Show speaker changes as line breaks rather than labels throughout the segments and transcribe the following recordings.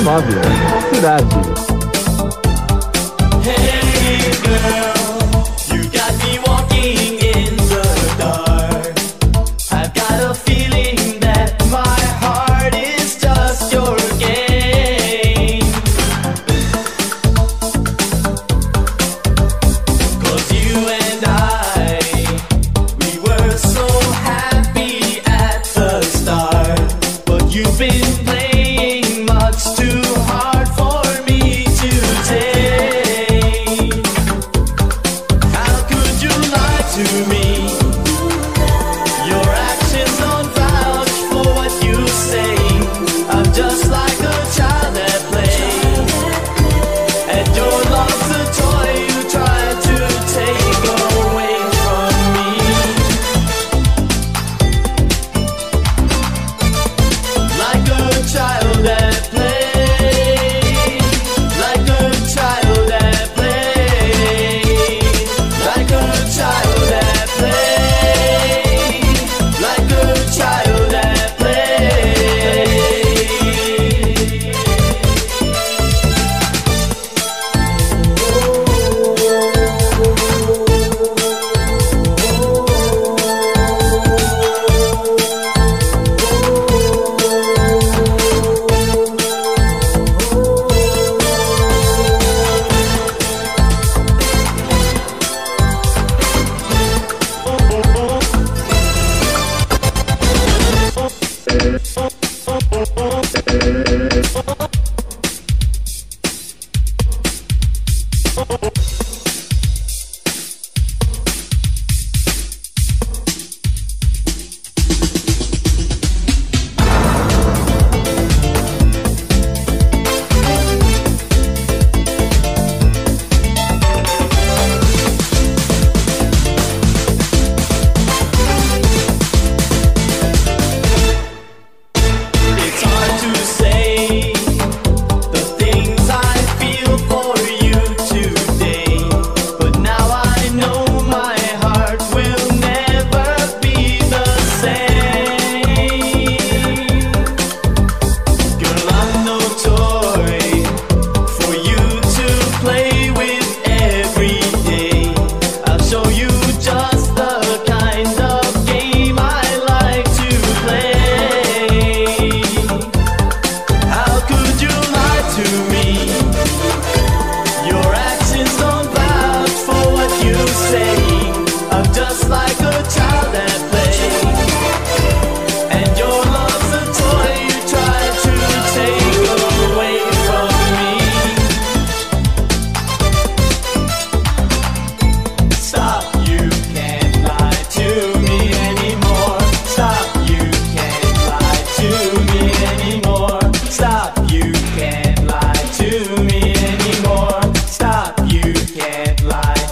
96,9.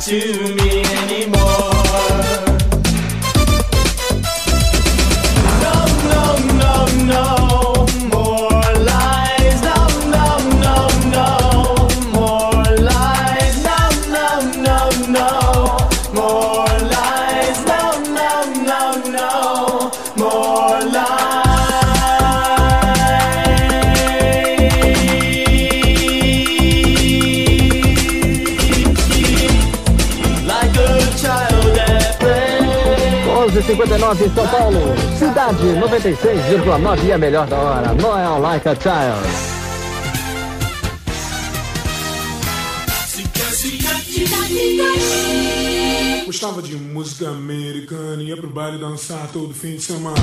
to e a melhor da hora. Noel Like a Child.
Gostava de música americana, ia pro baile dançar todo fim de semana.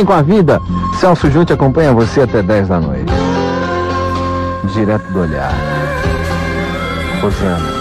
bem com a vida. Celso Junte acompanha você até 10 da noite. Direto do olhar. Rosana.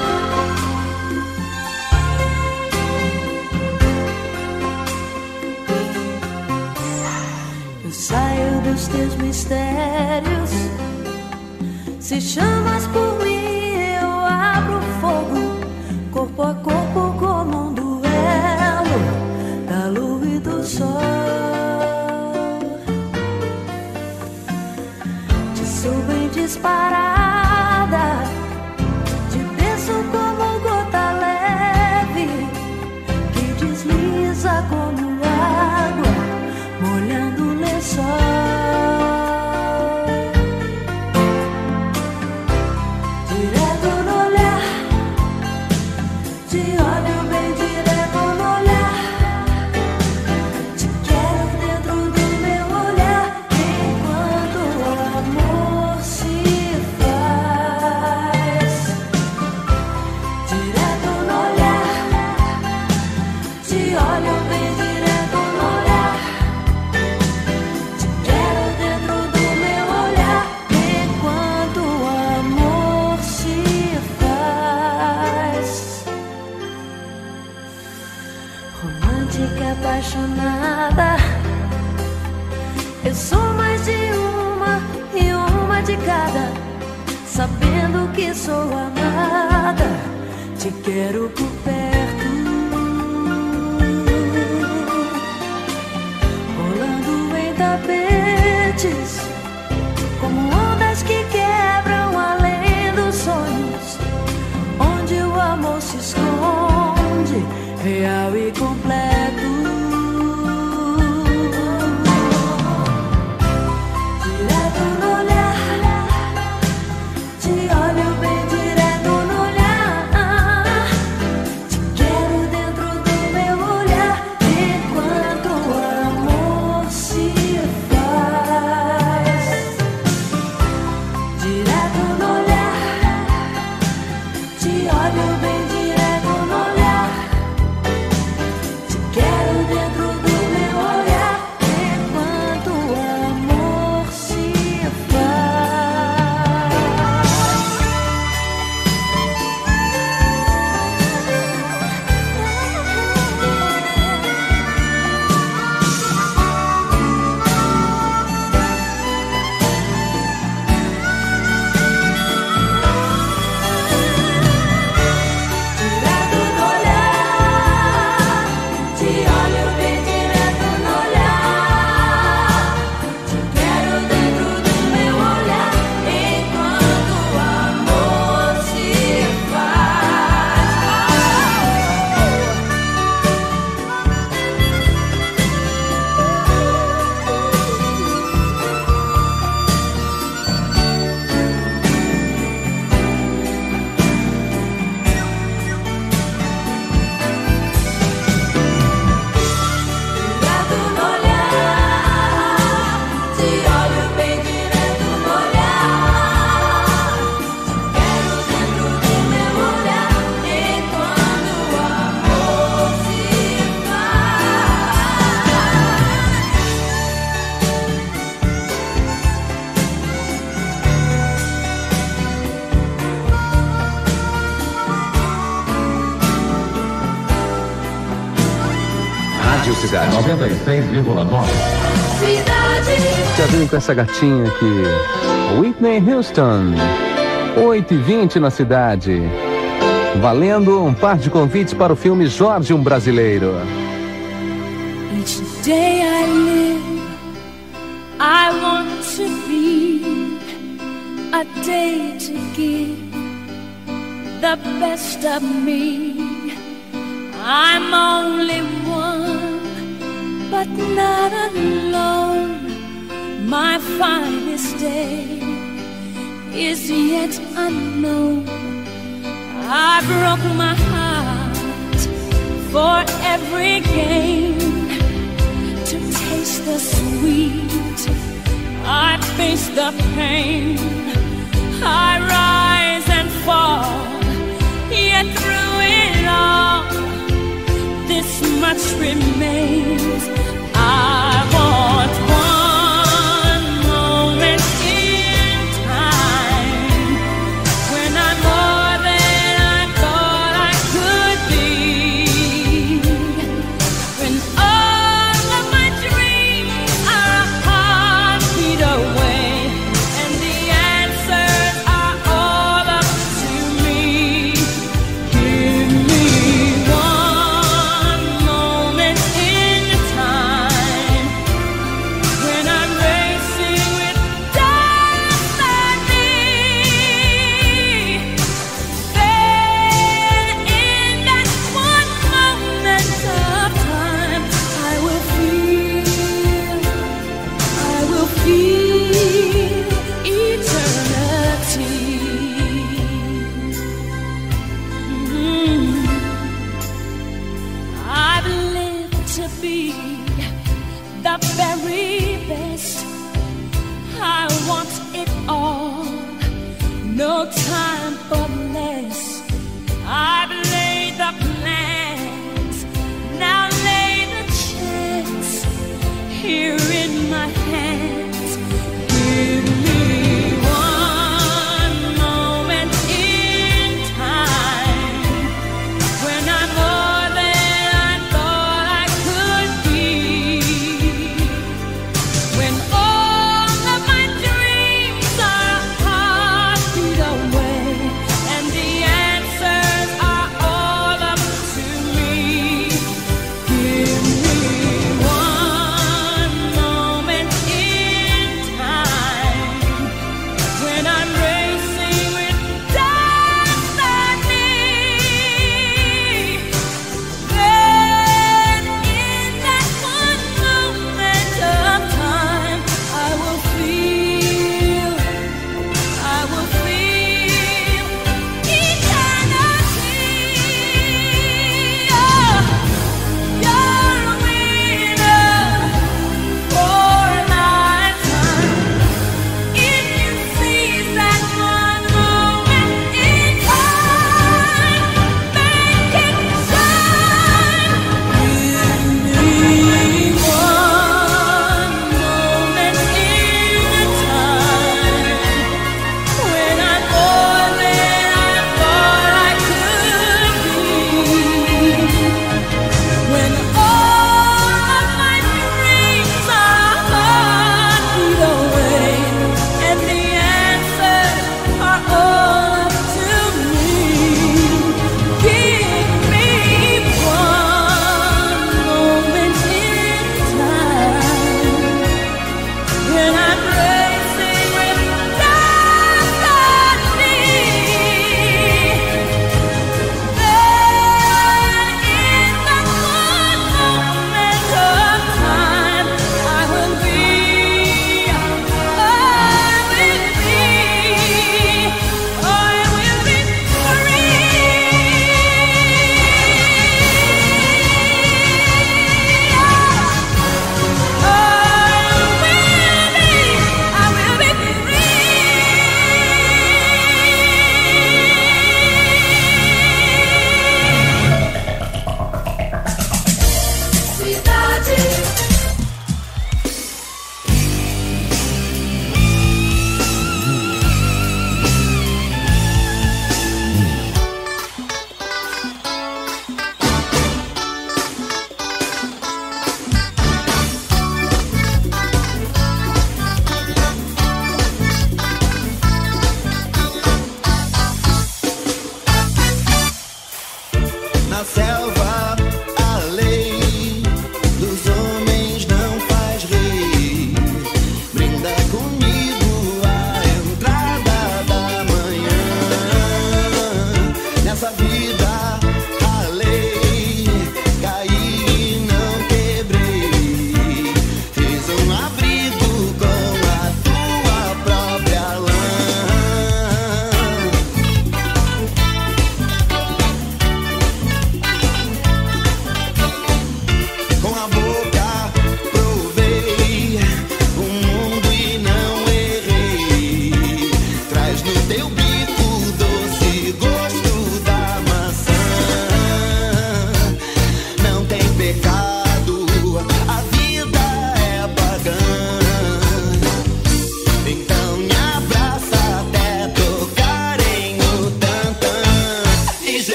the.
Já vem com essa gatinha aqui. Whitney Houston. 8h20 na cidade. Valendo um par de convites para o filme Jorge, um brasileiro.
Each day I live, I want to be a day to give the best of me. I'm only but not alone. My finest day is yet unknown. I broke my heart for every gain to taste the sweet. I face the pain. I rise and fall, yet through it all this much remains.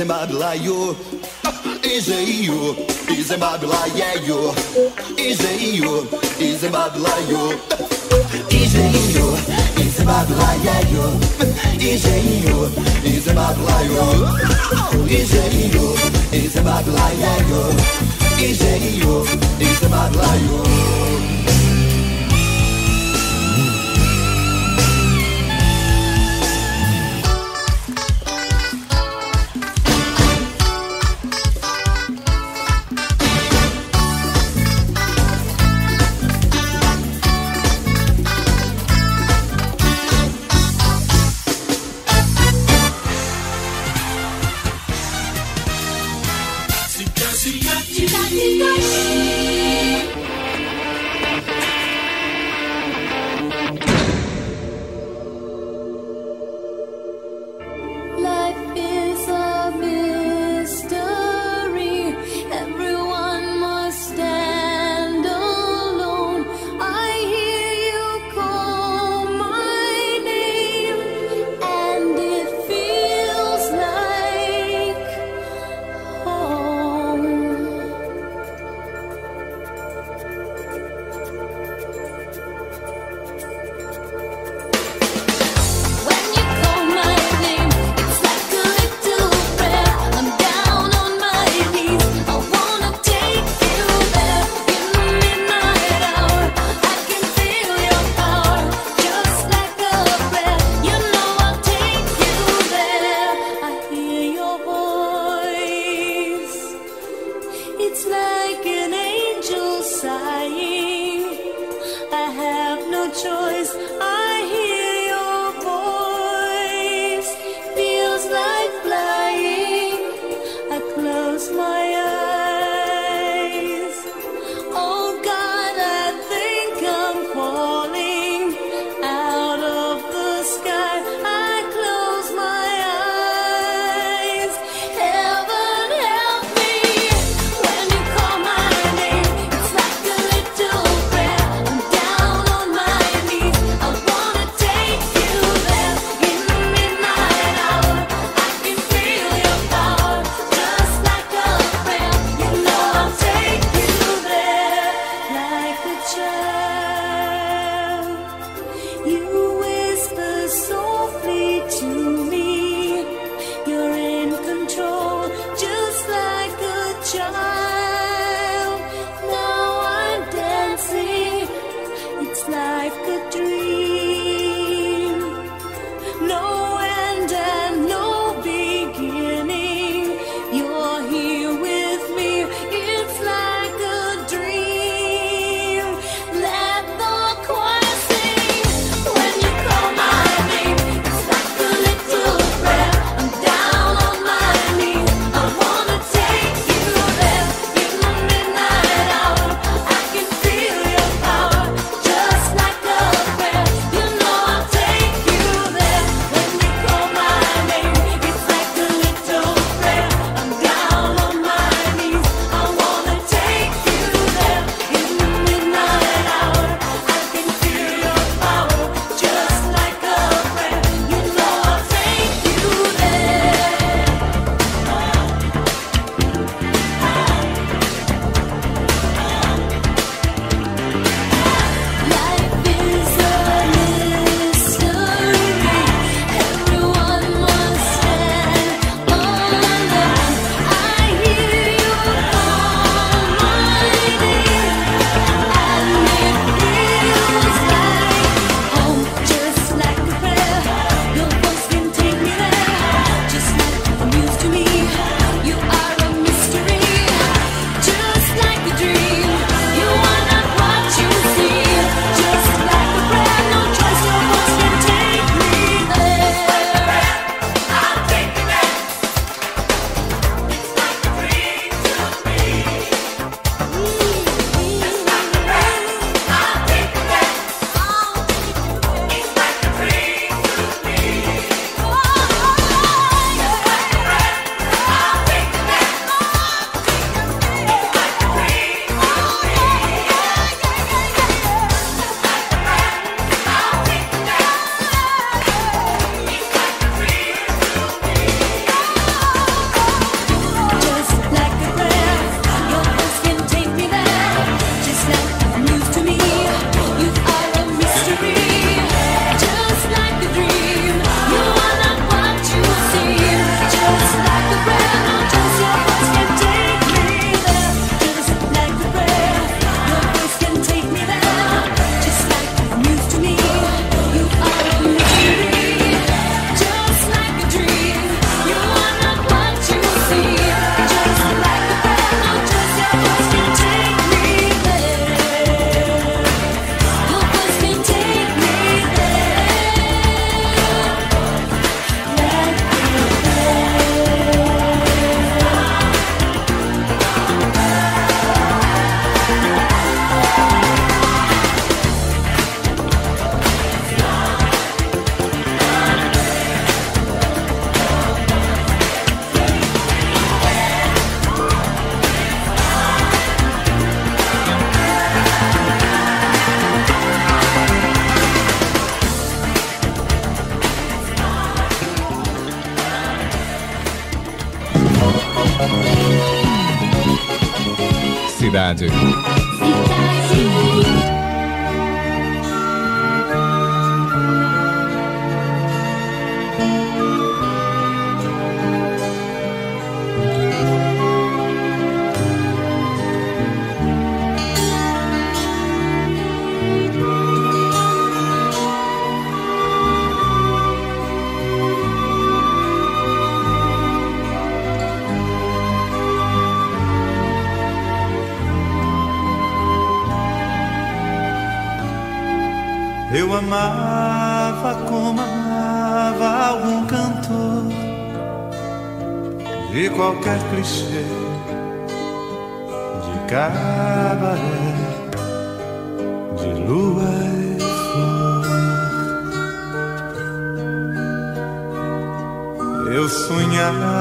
is
in Babylon, you. Is a you. Is in Babylon, yeah, you. Is a you. Is in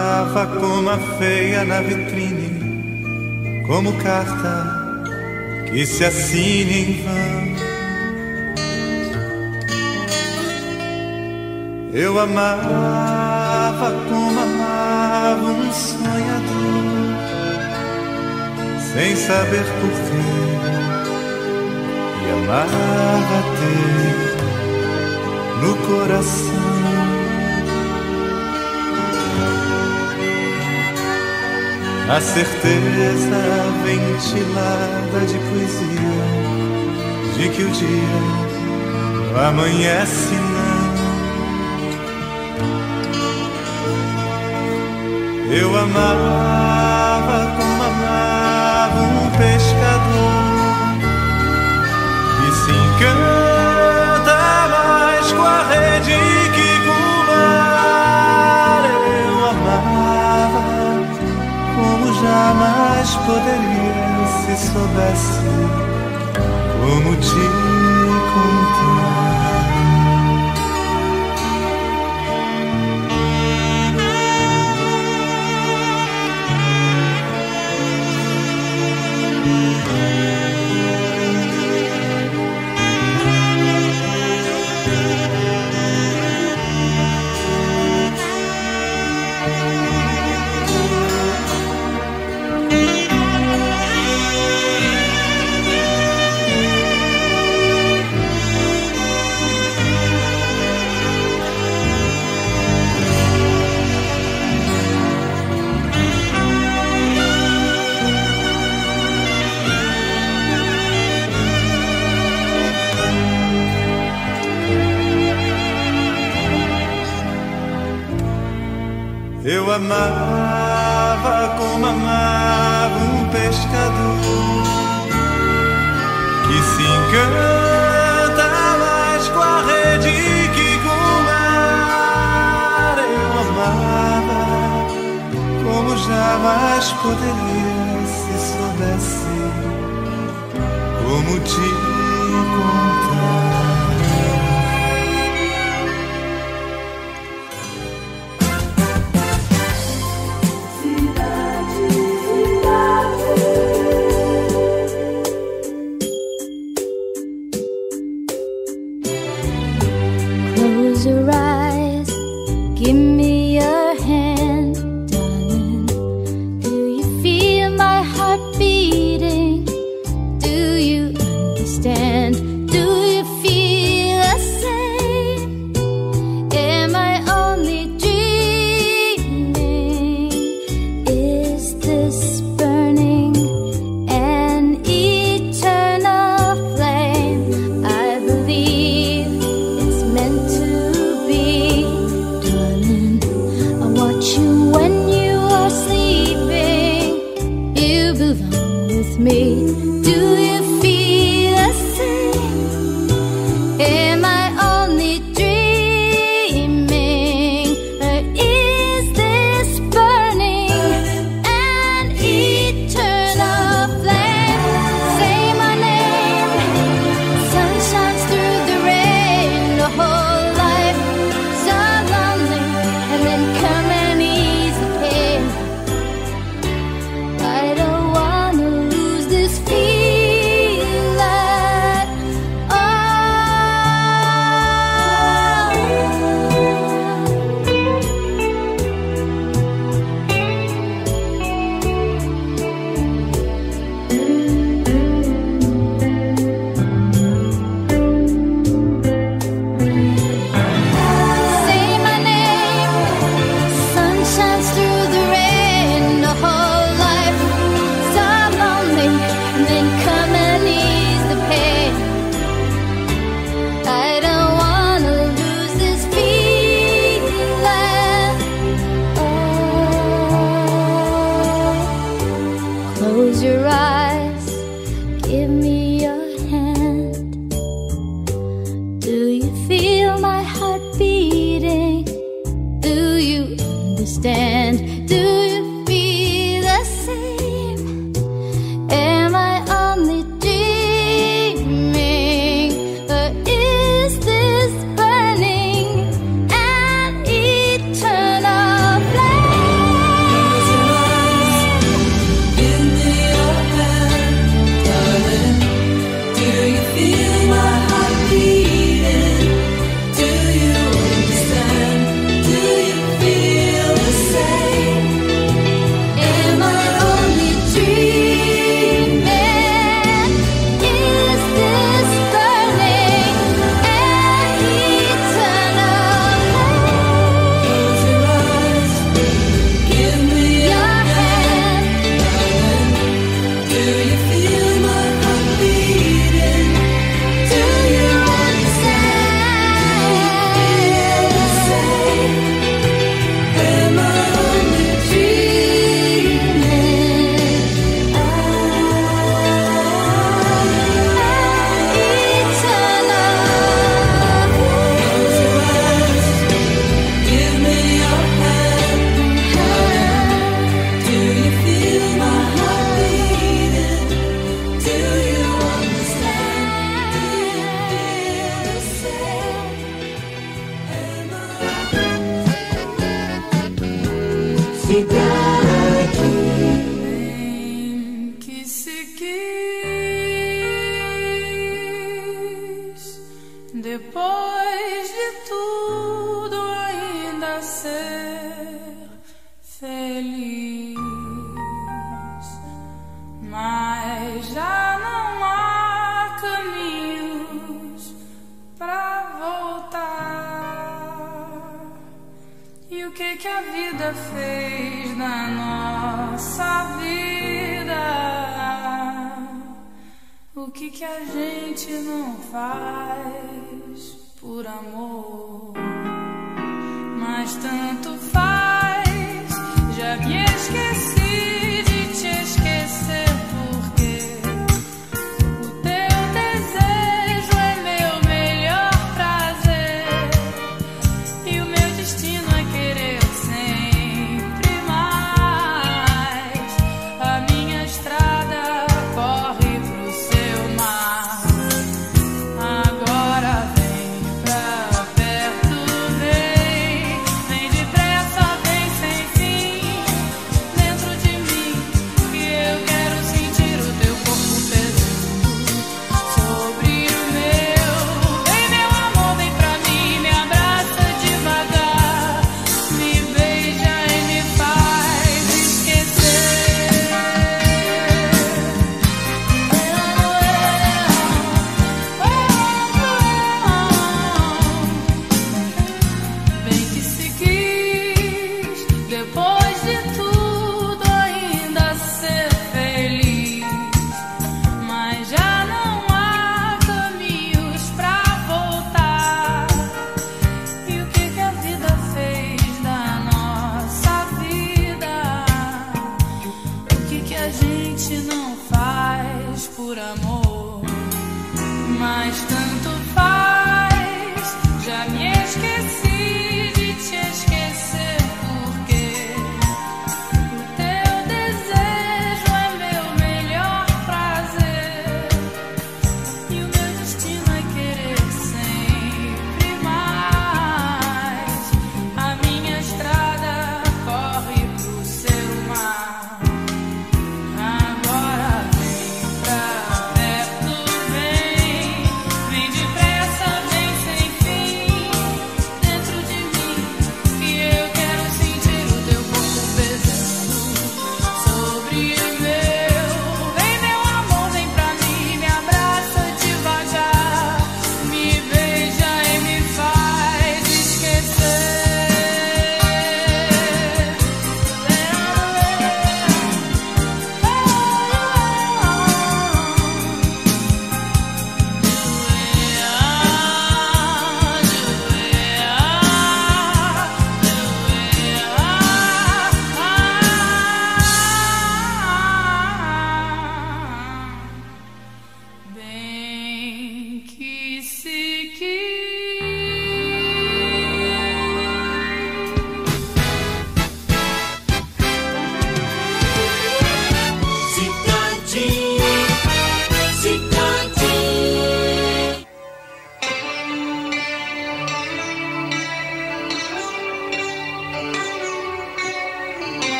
sonhava como a feia na vitrine, como carta que se assina em vão. Eu amava como amava um sonhador, sem saber porquê, e amava ter no coração a certeza ventilada de poesia de que o dia amanhece Eu amava como amava um pescador que se encanta jamais poderia se soubesse como te amava como amava um pescador que se encanta mais com a rede que com o mar. Eu amava como jamais poderia se soubesse como te contar.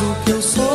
o
que eu
sou.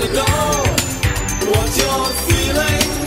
Cidade 96,9.